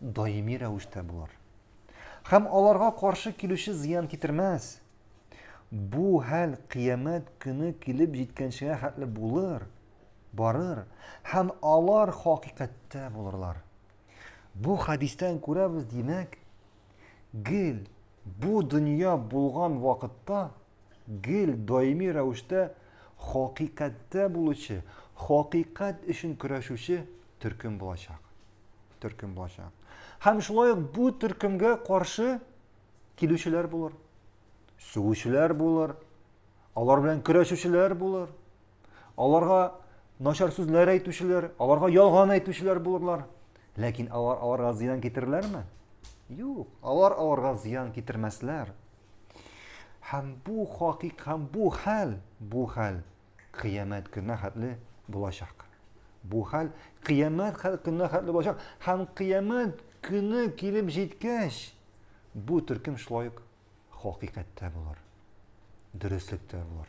даими рәвештә булыр һәм аларга каршы килүче зыян китермәс. Бу хәл кыямәт көне килеп җиткәнчегә хәтле булыр, барыр һәм алар хакыйкатьтә булырлар. Бу хәдистән күрәбез, димәк, гел бу дөнья булган вакытта гел даими рәвештә хакыйкатьтә булучы, хакыйкать өчен көрәшүче төркем булачак. төркем булачак. Һәм шулай ук бу төркемгә каршы килүчеләр булыр. Сүгүчеләр булыр. Алар белән көрәшүчеләр булыр. Аларга начар сүзләр әйтүчеләр, аларга ялган әйтүчеләр булырлар. Ләкин алар аларга зыян китерерләрме? Юк, алар аларга зыян китермәсләр. Һәм бу хакыйк, һәм бу хәл, бу хәл Кыямәт көненә хәтле булачак. Бу хәл кыямәт көненә хәтле булачак һәм кыямәт көне килеп җиткәч, бу төркем шулай ук хакыйкатьтә булыр. Дөреслектә булыр.